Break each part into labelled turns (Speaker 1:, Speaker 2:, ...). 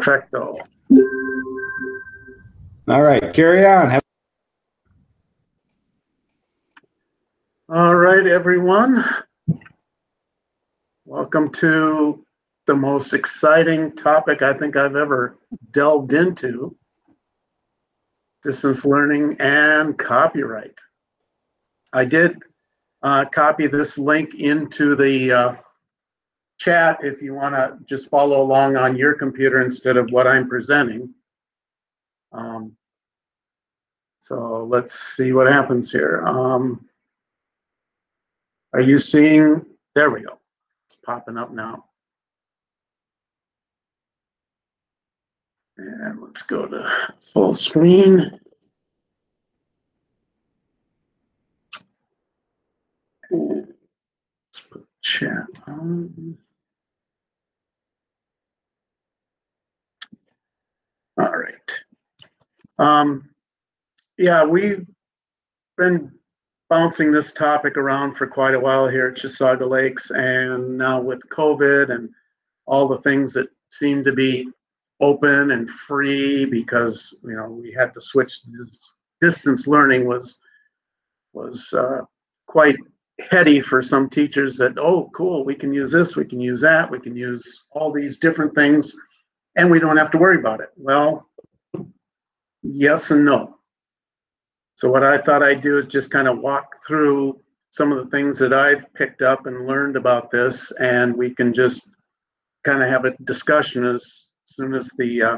Speaker 1: Perfecto.
Speaker 2: All right, carry on. Have-
Speaker 1: All right, everyone. Welcome to the most exciting topic I think I've ever delved into distance learning and copyright. I did uh, copy this link into the uh, chat if you want to just follow along on your computer instead of what I'm presenting. Um, so let's see what happens here. Um, are you seeing? There we go. It's popping up now. And let's go to full screen. Let's put chat on. All right. Um, yeah, we've been bouncing this topic around for quite a while here at Chisago Lakes, and now with COVID and all the things that seem to be open and free because you know we had to switch distance learning was was uh, quite heady for some teachers that oh cool we can use this we can use that we can use all these different things and we don't have to worry about it. Well yes and no so what i thought i'd do is just kind of walk through some of the things that i've picked up and learned about this and we can just kind of have a discussion as soon as the uh,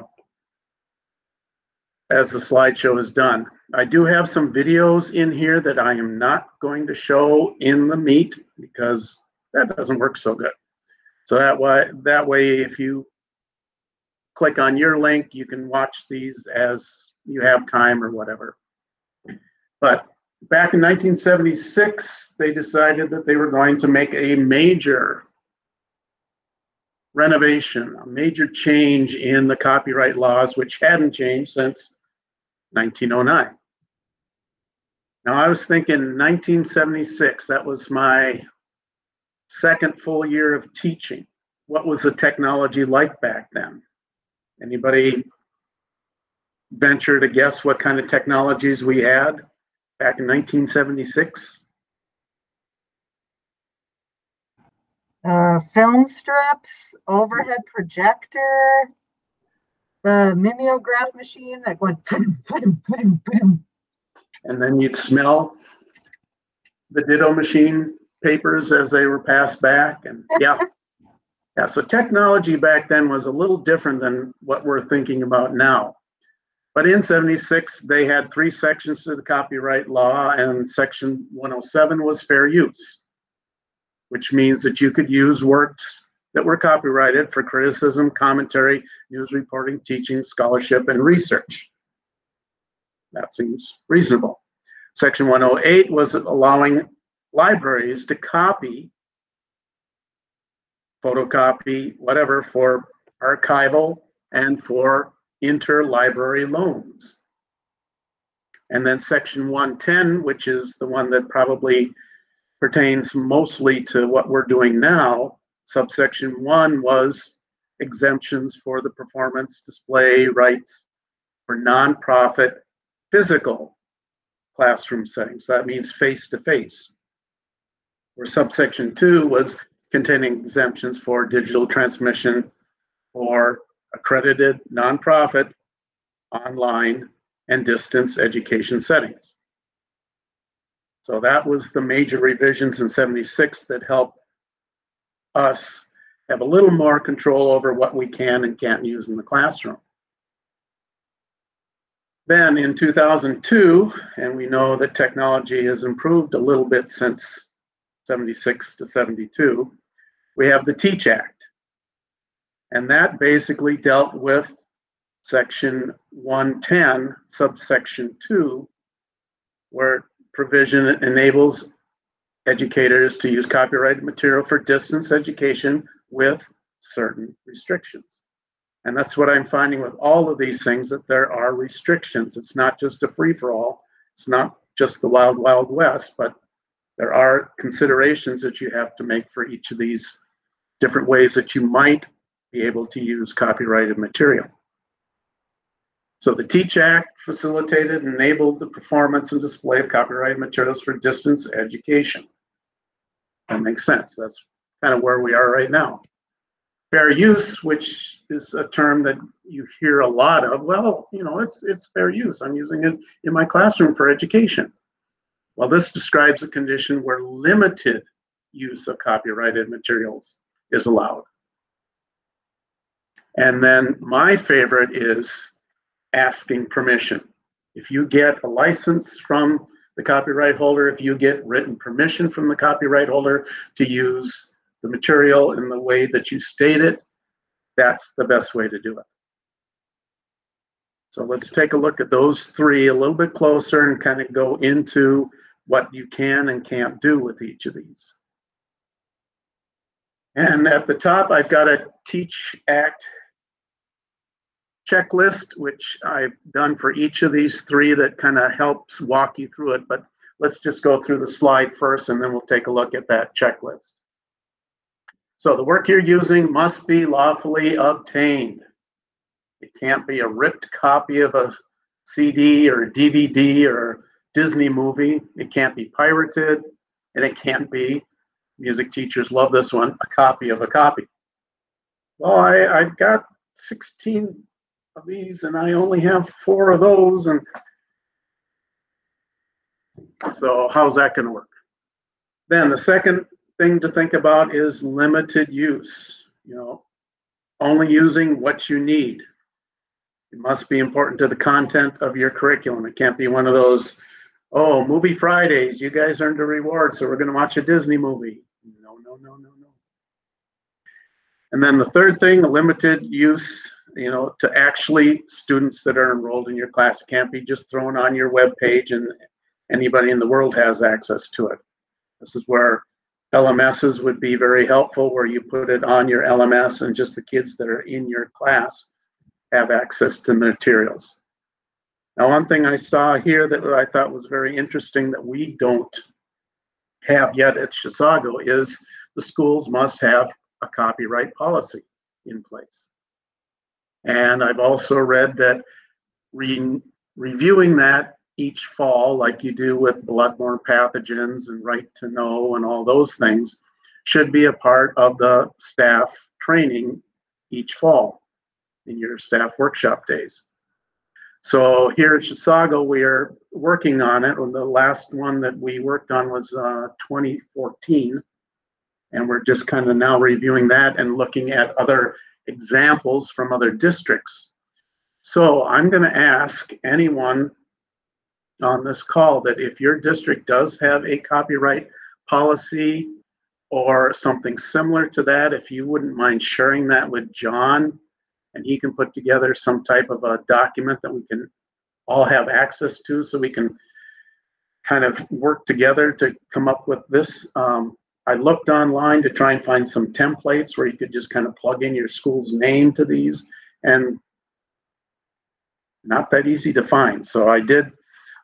Speaker 1: as the slideshow is done. I do have some videos in here that I am not going to show in the meet because that doesn't work so good. So that way, that way, if you click on your link, you can watch these as you have time or whatever. But back in 1976, they decided that they were going to make a major renovation, a major change in the copyright laws, which hadn't changed since 1909. Now, I was thinking 1976, that was my second full year of teaching. What was the technology like back then? Anybody venture to guess what kind of technologies we had back in 1976?
Speaker 3: uh, film strips, overhead projector, the mimeograph machine that went boom, boom, boom, boom.
Speaker 1: And then you'd smell the ditto machine papers as they were passed back. And yeah. Yeah, so technology back then was a little different than what we're thinking about now. But in 76, they had three sections to the copyright law, and section 107 was fair use which means that you could use works that were copyrighted for criticism, commentary, news reporting, teaching, scholarship, and research. That seems reasonable. Section 108 was allowing libraries to copy, photocopy, whatever, for archival and for interlibrary loans. And then section 110, which is the one that probably pertains mostly to what we're doing now. Subsection one was exemptions for the performance display rights for nonprofit physical classroom settings. That means face to face. Where subsection two was containing exemptions for digital transmission for accredited nonprofit online and distance education settings. So that was the major revisions in 76 that helped us have a little more control over what we can and can't use in the classroom. Then in 2002, and we know that technology has improved a little bit since 76 to 72, we have the TEACH Act. And that basically dealt with section 110, subsection 2, where provision enables educators to use copyrighted material for distance education with certain restrictions. And that's what I'm finding with all of these things that there are restrictions. It's not just a free for all, it's not just the wild, wild west, but there are considerations that you have to make for each of these different ways that you might able to use copyrighted material. So the Teach Act facilitated and enabled the performance and display of copyrighted materials for distance education. That makes sense. That's kind of where we are right now. Fair use, which is a term that you hear a lot of. Well, you know, it's it's fair use. I'm using it in my classroom for education. Well, this describes a condition where limited use of copyrighted materials is allowed. And then my favorite is asking permission. If you get a license from the copyright holder, if you get written permission from the copyright holder to use the material in the way that you state it, that's the best way to do it. So let's take a look at those three a little bit closer and kind of go into what you can and can't do with each of these. And at the top, I've got a Teach Act checklist, which I've done for each of these three that kind of helps walk you through it. But let's just go through the slide first and then we'll take a look at that checklist. So the work you're using must be lawfully obtained. It can't be a ripped copy of a CD or a DVD or Disney movie. It can't be pirated and it can't be, music teachers love this one, a copy of a copy. Well, I, I've got 16 of these and I only have four of those and so how's that going to work? Then the second thing to think about is limited use. You know, only using what you need. It must be important to the content of your curriculum. It can't be one of those, oh, movie Fridays, you guys earned a reward, so we're going to watch a Disney movie. No, no, no, no, no. And then the third thing, limited use you know, to actually students that are enrolled in your class. It can't be just thrown on your web page and anybody in the world has access to it. This is where LMSs would be very helpful, where you put it on your LMS and just the kids that are in your class have access to materials. Now, one thing I saw here that I thought was very interesting that we don't have yet at Chisago is the schools must have a copyright policy in place. And I've also read that re- reviewing that each fall, like you do with bloodborne pathogens and right to know and all those things, should be a part of the staff training each fall in your staff workshop days. So here at Chisago, we are working on it. And The last one that we worked on was uh, 2014. And we're just kind of now reviewing that and looking at other examples from other districts. So I'm going to ask anyone on this call that if your district does have a copyright policy or something similar to that, if you wouldn't mind sharing that with Jon and he can put together some type of a document that we can all have access to so we can kind of work together to come up with this. Um, I looked online to try and find some templates where you could just kind of plug in your school's name to these and not that easy to find. So I did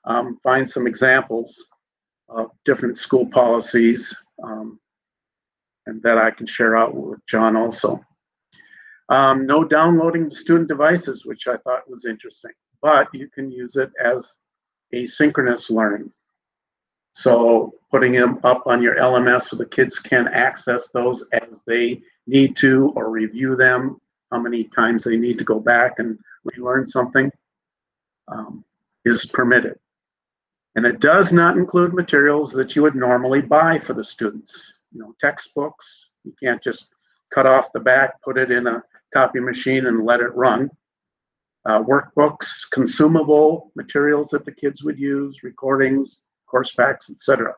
Speaker 1: um, find some examples of different school policies um, and that I can share out with Jon also. Um, no downloading student devices, which I thought was interesting, but you can use it as asynchronous learning. So putting them up on your LMS so the kids can access those as they need to or review them, how many times they need to go back and relearn something um, is permitted. And it does not include materials that you would normally buy for the students. You know, textbooks, you can't just cut off the back, put it in a copy machine and let it run. Uh, workbooks, consumable materials that the kids would use, recordings, course packs, etc.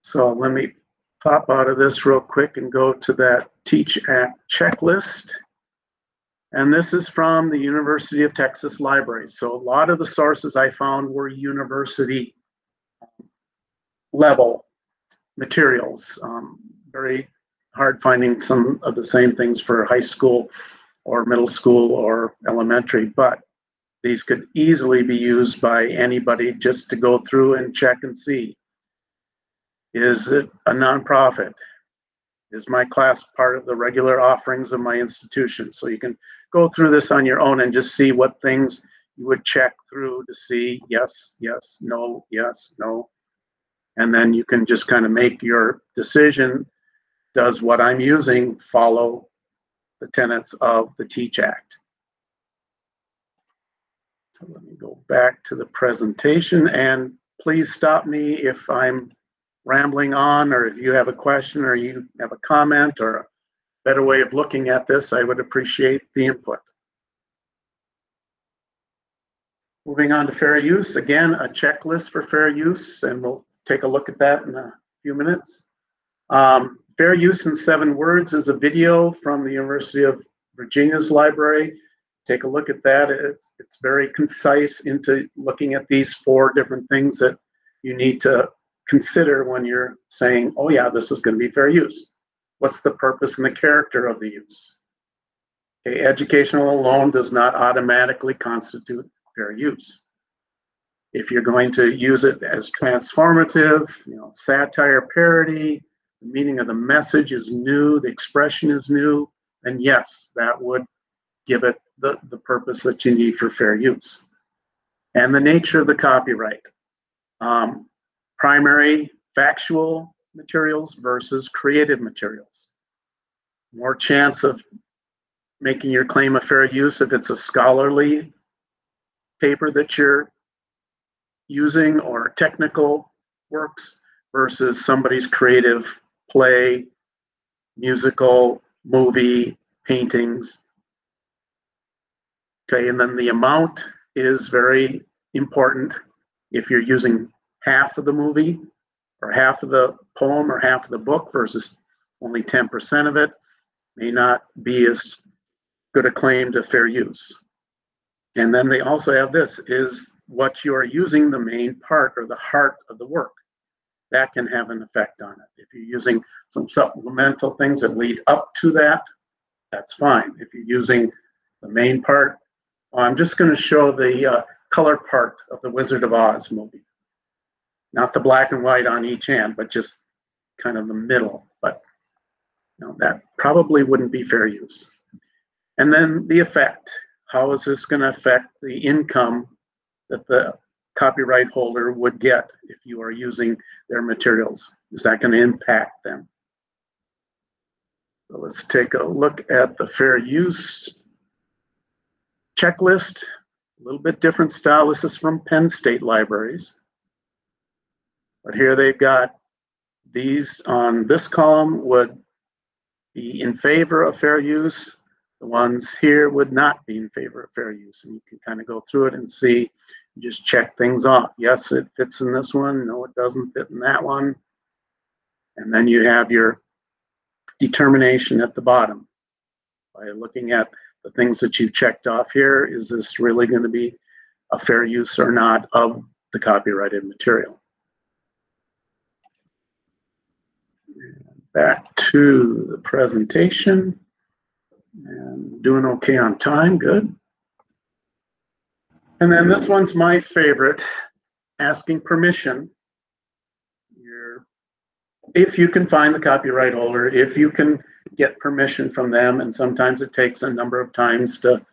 Speaker 1: So let me pop out of this real quick and go to that Teach Act checklist. And this is from the University of Texas Library. So a lot of the sources I found were university level materials. Um, very hard finding some of the same things for high school or middle school or elementary, but these could easily be used by anybody just to go through and check and see. Is it a nonprofit? Is my class part of the regular offerings of my institution? So you can go through this on your own and just see what things you would check through to see yes, yes, no, yes, no. And then you can just kind of make your decision. Does what I'm using follow the tenets of the Teach Act? So let me go back to the presentation and please stop me if I'm rambling on or if you have a question or you have a comment or a better way of looking at this, I would appreciate the input. Moving on to fair use, again, a checklist for fair use, and we'll take a look at that in a few minutes. Um, fair use in seven words is a video from the University of Virginia's library. Take a look at that. It's, it's very concise into looking at these four different things that you need to consider when you're saying, oh yeah, this is going to be fair use. What's the purpose and the character of the use? Okay, educational alone does not automatically constitute fair use. If you're going to use it as transformative, you know, satire, parody, the meaning of the message is new, the expression is new, then yes, that would give it the, the purpose that you need for fair use. And the nature of the copyright. Um, primary factual materials versus creative materials. More chance of making your claim a fair use if it's a scholarly paper that you're using or technical works versus somebody's creative play, musical, movie, paintings. Okay, and then the amount is very important. If you're using half of the movie or half of the poem or half of the book versus only 10% of it, may not be as good a claim to fair use. And then they also have this is what you are using the main part or the heart of the work. That can have an effect on it. If you're using some supplemental things that lead up to that, that's fine. If you're using the main part, I'm just going to show the uh, color part of the Wizard of Oz movie. Not the black and white on each hand, but just kind of the middle. But you know, that probably wouldn't be fair use. And then the effect. How is this going to affect the income that the copyright holder would get if you are using their materials? Is that going to impact them? So let's take a look at the fair use checklist. A little bit different style. This is from Penn State Libraries. But here they've got these on this column would be in favor of fair use. The ones here would not be in favor of fair use. And you can kind of go through it and see, just check things off. Yes, it fits in this one. No, it doesn't fit in that one. And then you have your determination at the bottom by looking at the things that you've checked off here. Is this really going to be a fair use or not of the copyrighted material? Back to the presentation. And doing okay on time, good. And then this one's my favorite, asking permission. If you can find the copyright holder, if you can get permission from them, and sometimes it takes a number of times to,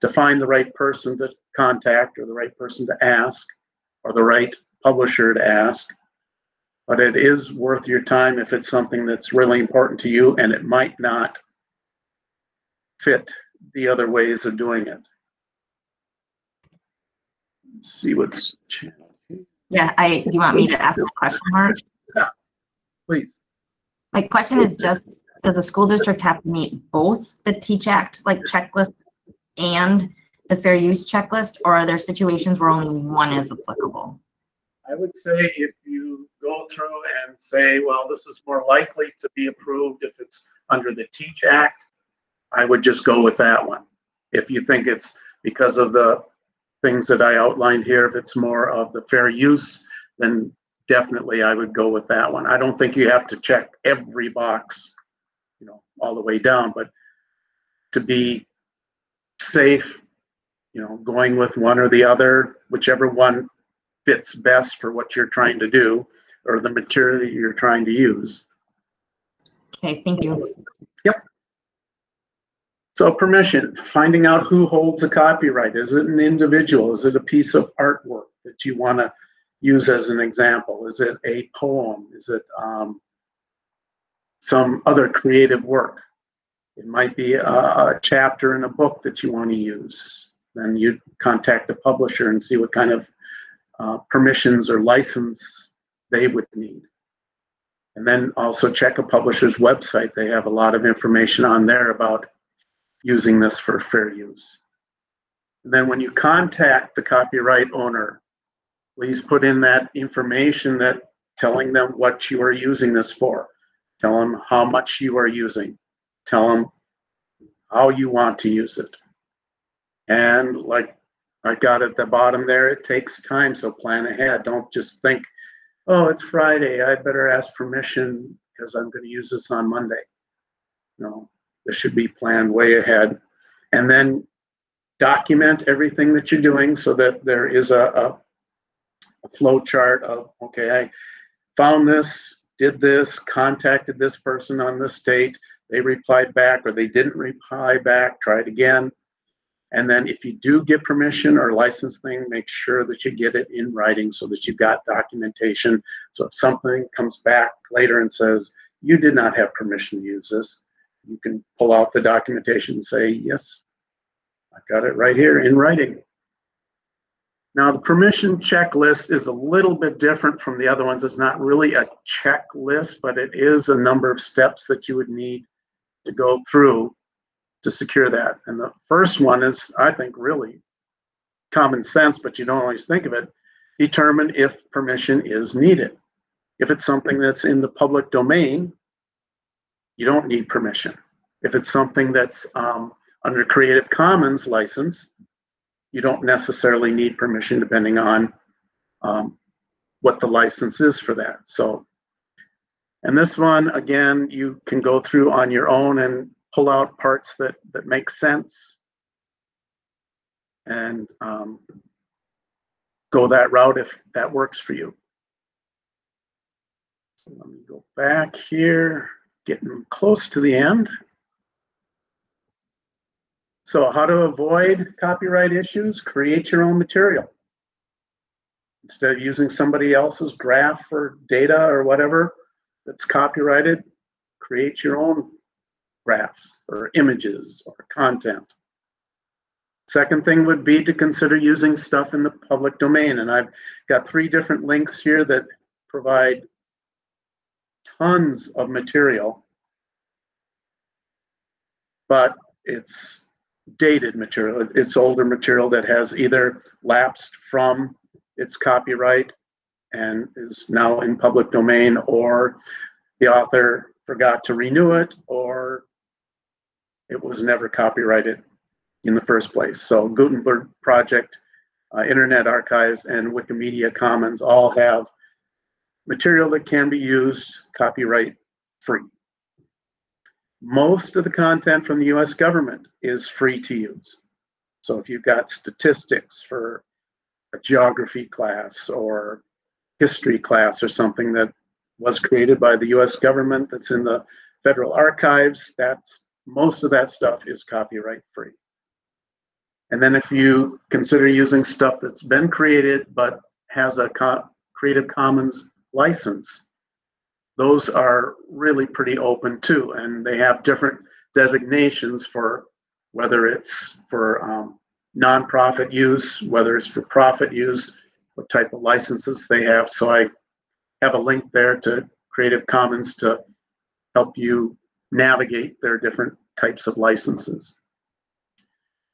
Speaker 1: to find the right person to contact or the right person to ask or the right publisher to ask. But it is worth your time if it's something that's really important to you and it might not fit the other ways of doing it. Let's see what's
Speaker 4: Yeah, I, do you want me to ask a question, Mark?
Speaker 1: Yeah, please.
Speaker 4: My question is just, does a school district have to meet both the Teach Act, like checklist and the fair use checklist, or are there situations where only one is applicable?
Speaker 1: I would say if you go through and say, well, this is more likely to be approved if it's under the Teach Act, I would just go with that one. If you think it's because of the things that I outlined here, if it's more of the fair use, then definitely I would go with that one. I don't think you have to check every box, all the way down, but to be safe, you know, going with one or the other, whichever one fits best for what you're trying to do or the material that you're trying to use.
Speaker 4: Okay, thank you. Yep.
Speaker 1: So permission, finding out who holds a copyright. Is it an individual? Is it a piece of artwork that you want to use as an example? Is it a poem? Is it um, some other creative work? It might be a, a chapter in a book that you want to use. Then you contact the publisher and see what kind of uh, permissions or license they would need. And then also check a publisher's website. They have a lot of information on there about using this for fair use. And then when you contact the copyright owner, please put in that information that telling them what you are using this for. Tell them how much you are using. Tell them how you want to use it. And like I got at the bottom there, it takes time, so plan ahead. Don't just think, oh, it's Friday, I better ask permission because I'm going to use this on Monday. No, this should be planned way ahead. And then document everything that you're doing so that there is a, a, a flow chart of, okay, I found this, did this, contacted this person on this date, they replied back or they didn't reply back, try it again. And then if you do get permission or licensing, make sure that you get it in writing so that you've got documentation. So if something comes back later and says, you did not have permission to use this, you can pull out the documentation and say, yes, I've got it right here in writing. Now, the permission checklist is a little bit different from the other ones. It's not really a checklist, but it is a number of steps that you would need to go through to secure that. And the first one is, I think, really common sense, but you don't always think of it. Determine if permission is needed. If it's something that's in the public domain, you don't need permission. If it's something that's um, under Creative Commons license, you don't necessarily need permission depending on um, what the license is for that. So, and this one, again, you can go through on your own and pull out parts that, that make sense and um, go that route if that works for you. So let me go back here, getting close to the end. So how to avoid copyright issues, create your own material. Instead of using somebody else's graph or data or whatever that's copyrighted, create your own graphs or images or content. Second thing would be to consider using stuff in the public domain. And I've got three different links here that provide tons of material, but it's dated material. It's older material that has either lapsed from its copyright and is now in public domain, or the author forgot to renew it, or it was never copyrighted in the first place. So Gutenberg Project, uh, Internet Archives, and Wikimedia Commons all have material that can be used copyright free. Most of the content from the US government is free to use. So if you've got statistics for a geography class or history class or something that was created by the US government that's in the federal archives, that's most of that stuff is copyright free. And then if you consider using stuff that's been created but has a co Creative Commons license, those are really pretty open too. And they have different designations for whether it's for um, nonprofit use, whether it's for profit use, what type of licenses they have. So I have a link there to Creative Commons to help you navigate their different types of licenses.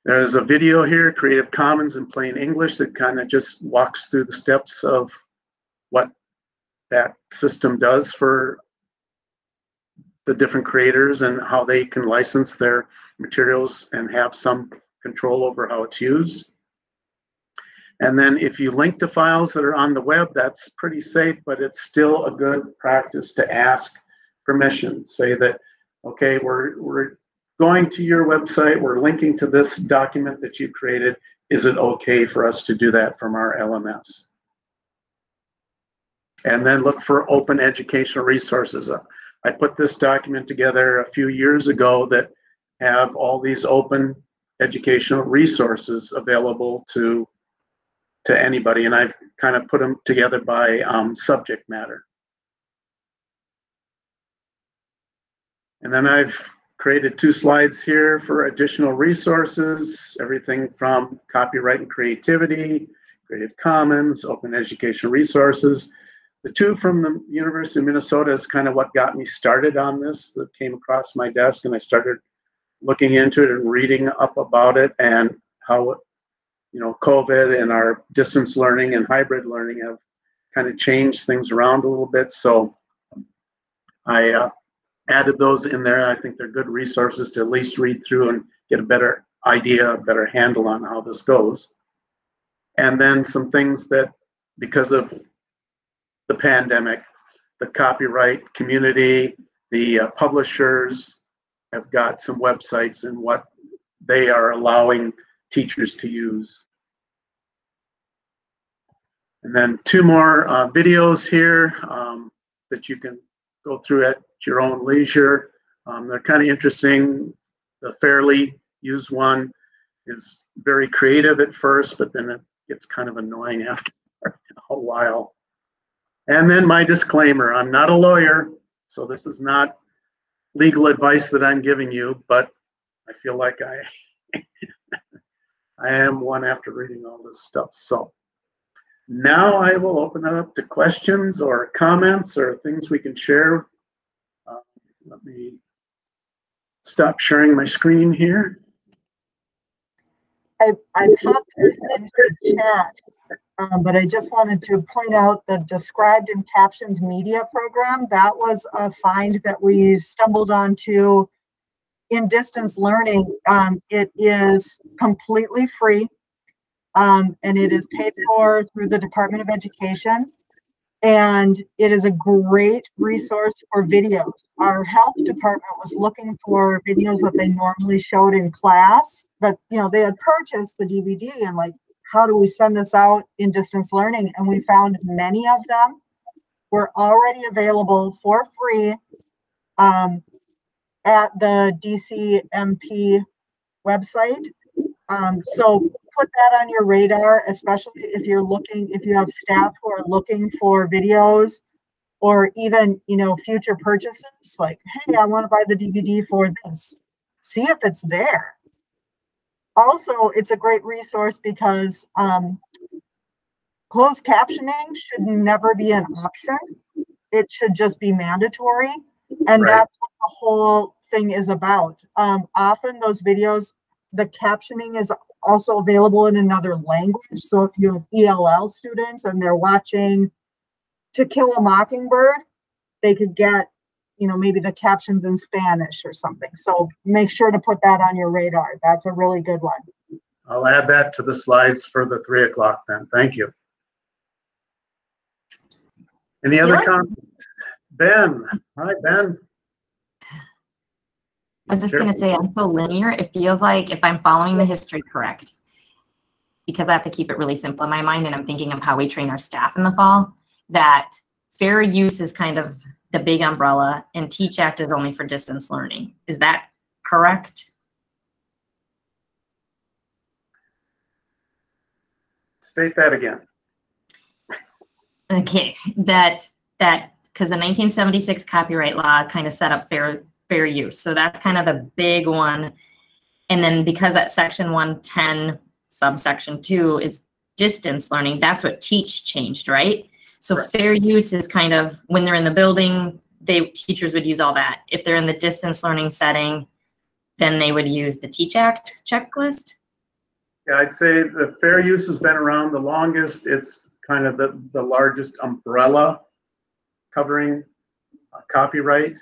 Speaker 1: There's a video here, Creative Commons in plain English, that kind of just walks through the steps of what that system does for the different creators and how they can license their materials and have some control over how it's used. And then if you link to files that are on the web, that's pretty safe, but it's still a good practice to ask permission. Say that, okay, we're, we're going to your website, we're linking to this document that you created. Is it okay for us to do that from our LMS? And then look for open educational resources. Uh, I put this document together a few years ago that have all these open educational resources available to to anybody, and I've kind of put them together by um, subject matter. And then I've created two slides here for additional resources, everything from copyright and creativity, Creative Commons, open educational resources. The two from the University of Minnesota is kind of what got me started on this, that came across my desk and I started looking into it and reading up about it and how, you know, COVID and our distance learning and hybrid learning have kind of changed things around a little bit. So I uh, added those in there. I think they're good resources to at least read through and get a better idea, a better handle on how this goes. And then some things that, because of the pandemic, the copyright community, the uh, publishers have got some websites and what they are allowing teachers to use. And then two more uh, videos here um, that you can go through at your own leisure. Um, they're kind of interesting. The fairly used one is very creative at first, but then it gets kind of annoying after a while. And then my disclaimer, I'm not a lawyer, so this is not legal advice that I'm giving you, but I feel like I I am one after reading all this stuff. So now I will open it up to questions or comments or things we can share. Uh, let me stop sharing my screen here.
Speaker 3: I, I popped this into the chat, um, but I just wanted to point out the described and captioned media program. That was a find that we stumbled onto in distance learning. Um, it is completely free. Um, and it is paid for through the Department of Education. And it is a great resource for videos. Our health department was looking for videos that they normally showed in class, but you know, they had purchased the DVD and like, how do we send this out in distance learning? And we found many of them were already available for free um, at the DCMP website. Um, so put that on your radar, especially if you're looking, if you have staff who are looking for videos or even, you know, future purchases, like, hey, I want to buy the DVD for this. See if it's there. Also, it's a great resource because um, closed captioning should never be an option. It should just be mandatory. And
Speaker 1: Right.
Speaker 3: that's what the whole thing is about. Um, often those videos, the captioning is also available in another language. So if you have ELL students and they're watching To Kill a Mockingbird, they could get, you know, maybe the captions in Spanish or something. So make sure to put that on your radar. That's a really good one.
Speaker 1: I'll add that to the slides for the three o'clock then. Thank you. Any other
Speaker 4: Yeah.
Speaker 1: comments? Ben, hi, Ben.
Speaker 4: I was just
Speaker 1: Sure.
Speaker 4: gonna say, I'm so linear, it feels like if I'm following the history correct, because I have to keep it really simple in my mind, and I'm thinking of how we train our staff in the fall, that fair use is kind of the big umbrella, and Teach Act is only for distance learning. Is that correct?
Speaker 1: State that again.
Speaker 4: Okay, that, that, because the 1976 copyright law kind of set up fair, fair use. So that's kind of the big one. And then because that section 110 subsection 2 is distance learning, that's what teach changed, right? So
Speaker 1: Correct.
Speaker 4: fair use is kind of when they're in the building, they teachers would use all that. If they're in the distance learning setting, then they would use the Teach Act checklist.
Speaker 1: Yeah, I'd say the fair use has been around the longest. It's kind of the, the largest umbrella covering uh, copyright.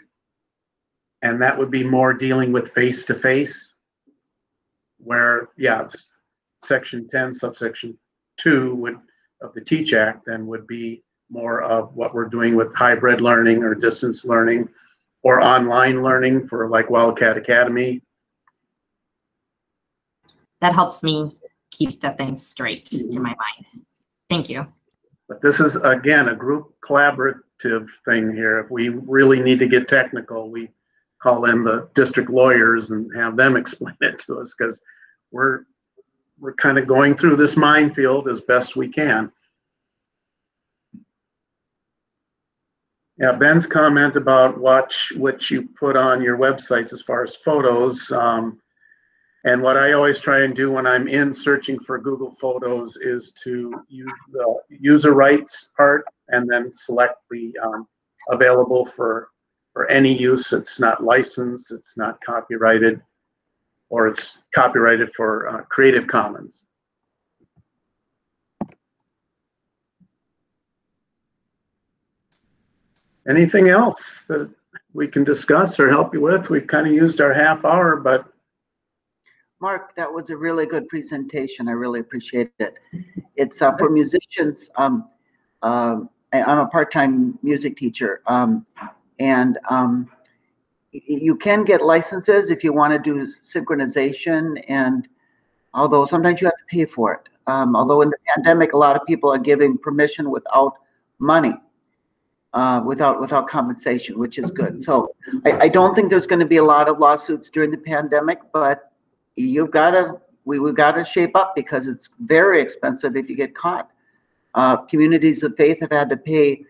Speaker 1: And that would be more dealing with face-to-face. Where, yeah, it's section ten, subsection two would, of the Teach Act, then would be more of what we're doing with hybrid learning or distance learning or online learning for like Wildcat Academy.
Speaker 4: That helps me keep the things straight in mm-hmm. my mind. Thank you.
Speaker 1: But this is, again, a group collaborative thing here. If we really need to get technical, we call in the district lawyers and have them explain it to us because we're we're kind of going through this minefield as best we can. Yeah, Ben's comment about watch what you put on your websites as far as photos. Um, and what I always try and do when I'm in searching for Google Photos is to use the user rights part and then select the um, available for for any use. It's not licensed, it's not copyrighted, or it's copyrighted for uh, Creative Commons. Anything else that we can discuss or help you with? We've kind of used our half hour, but
Speaker 5: Mark, that was a really good presentation. I really appreciate it. It's uh, for musicians. Um, I- I'm a part-time music teacher, um, and um, you can get licenses if you want to do synchronization. And although sometimes you have to pay for it, um, although in the pandemic, a lot of people are giving permission without money, uh, without without compensation, which is good. So I, I don't think there's going to be a lot of lawsuits during the pandemic, but you've got to, we, we've got to shape up because it's very expensive if you get caught. Uh, communities of faith have had to pay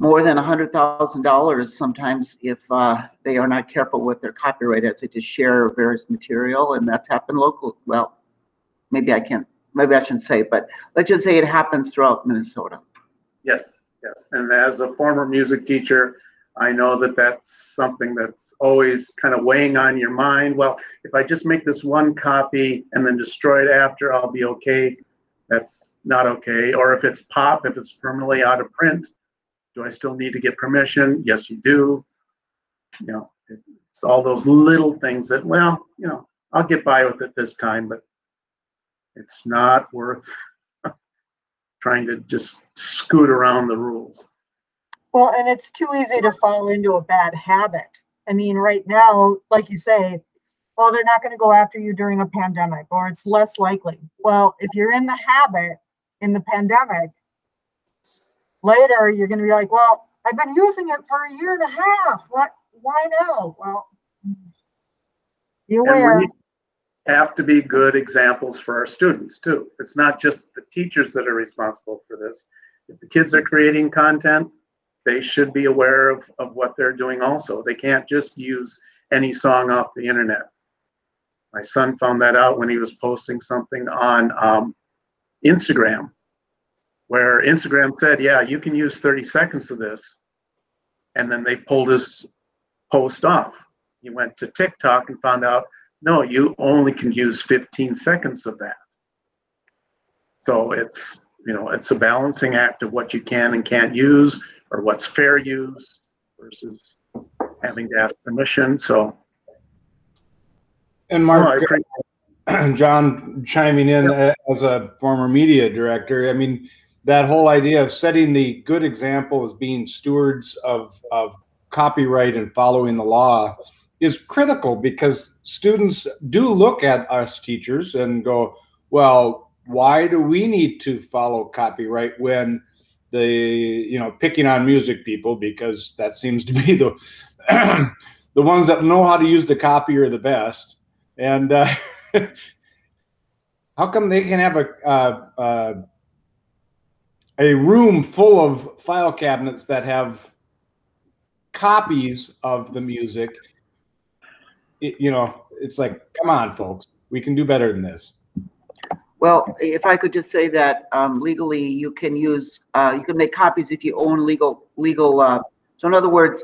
Speaker 5: more than a hundred thousand dollars sometimes if, uh, they are not careful with their copyright as they just share various material and that's happened local, well, maybe I can't, maybe I shouldn't say, but let's just say it happens throughout Minnesota.
Speaker 1: Yes, yes. And as a former music teacher, I know that that's something that's always kind of weighing on your mind. Well, if I just make this one copy and then destroy it after, I'll be okay. That's not okay. Or if it's pop, if it's permanently out of print, do I still need to get permission? Yes, you do. You know, it's all those little things that, well, you know, I'll get by with it this time, but it's not worth trying to just scoot around the rules.
Speaker 3: Well, and it's too easy to fall into a bad habit. I mean, right now, like you say, well, they're not going to go after you during a pandemic, or it's less likely. Well, if you're in the habit in the pandemic, later you're going to be like, well, I've been using it for a year and a half. What? Why now? Well, be
Speaker 1: And we have to be good examples for our students too. It's not just the teachers that are responsible for this. If the kids are creating content, they should be aware of, of what they're doing also. They can't just use any song off the internet. My son found that out when he was posting something on um, Instagram, where Instagram said, yeah, you can use 30 seconds of this. And then they pulled his post off. He went to TikTok and found out, no, you only can use 15 seconds of that. So it's, you know, it's a balancing act of what you can and can't use or what's fair use versus having to ask permission. So,
Speaker 2: And Mark. Jon chiming in as a former media director, I mean, that whole idea of setting the good example as being stewards of, of copyright and following the law is critical because students do look at us teachers and go, well, why do we need to follow copyright when the, you know, picking on music people because that seems to be the, the ones that know how to use the copier the best. And, uh, how come they can have a uh, uh, a room full of file cabinets that have copies of the music? It- you know, it's like, come on, folks, we can do better than this.
Speaker 5: Well, if I could just say that um, legally, you can use, uh, you can make copies if you own legal, legal, uh, so in other words,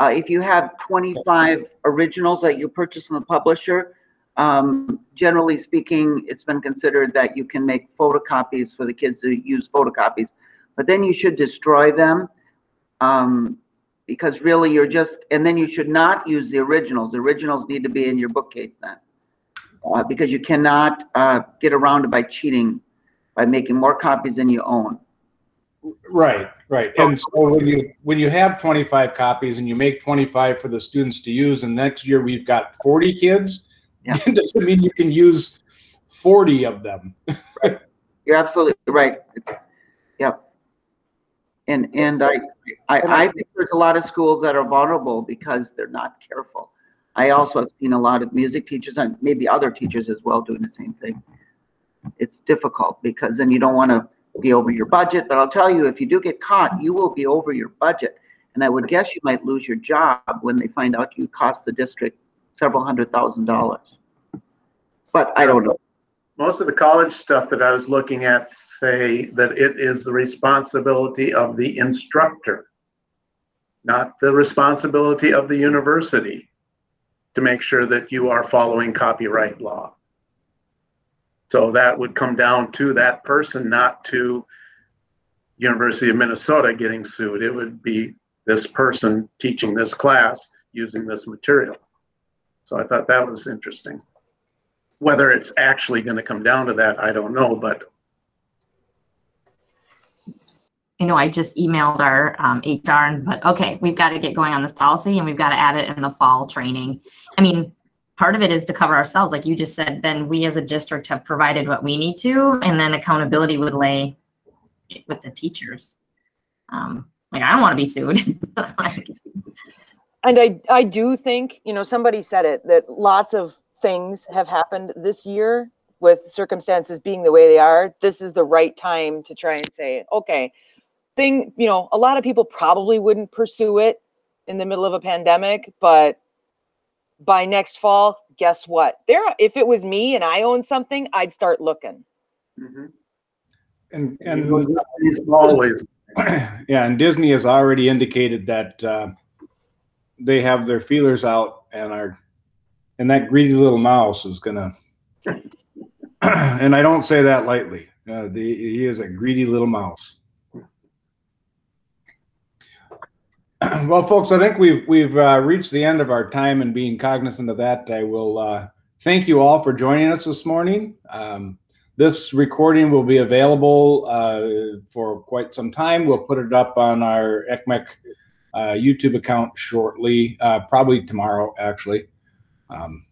Speaker 5: uh, if you have 25 originals that you purchase from the publisher, um, generally speaking, it's been considered that you can make photocopies for the kids to use photocopies. But then you should destroy them, um, because really you're just, and then you should not use the originals. The originals need to be in your bookcase then uh, because you cannot uh, get around it by cheating, by making more copies than you own.
Speaker 2: Right, right. And so when you when you have 25 copies and you make 25 for the students to use, and next year we've got 40 kids,
Speaker 5: Yeah.
Speaker 2: it doesn't mean you can use 40 of them.
Speaker 5: You're absolutely right. Yep. And, and I, I, I think there's a lot of schools that are vulnerable because they're not careful. I also have seen a lot of music teachers and maybe other teachers as well doing the same thing. It's difficult because then you don't want to be over your budget, but I'll tell you, if you do get caught, you will be over your budget. And I would guess you might lose your job when they find out you cost the district several hundred thousand dollars. But I don't know.
Speaker 1: Most of the college stuff that I was looking at say that it is the responsibility of the instructor, not the responsibility of the university to make sure that you are following copyright law. So that would come down to that person, not to University of Minnesota getting sued. It would be this person teaching this class using this material. So I thought that was interesting. Whether it's actually going to come down to that, I don't know, but
Speaker 4: You know I just emailed our um, HR, and but okay, we've got to get going on this policy and we've got to add it in the fall training. I mean, part of it is to cover ourselves, like you just said. Then we as a district have provided what we need to, and then accountability would lay with the teachers. Um, like I don't want to be sued. like,
Speaker 6: And I, I do think, you know, somebody said it, that lots of things have happened this year with circumstances being the way they are. This is the right time to try and say, okay, thing, you know, a lot of people probably wouldn't pursue it in the middle of a pandemic, but by next fall, guess what? There, if it was me and I owned something, I'd start looking.
Speaker 1: mhm.
Speaker 2: And, and
Speaker 1: He's always,
Speaker 2: yeah, and Disney has already indicated that uh, they have their feelers out and are, and that greedy little mouse is gonna, and I don't say that lightly. Uh, the, he is a greedy little mouse. Well, folks, I think we've we've uh, reached the end of our time, and being cognizant of that, I will uh, thank you all for joining us this morning. Um, this recording will be available uh, for quite some time. We'll put it up on our ECMEC uh, YouTube account shortly, uh, probably tomorrow, actually. Um,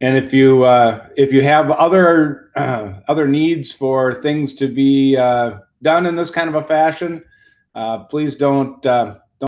Speaker 2: and if you uh, if you have other other needs for things to be uh, done in this kind of a fashion, uh, please don't uh,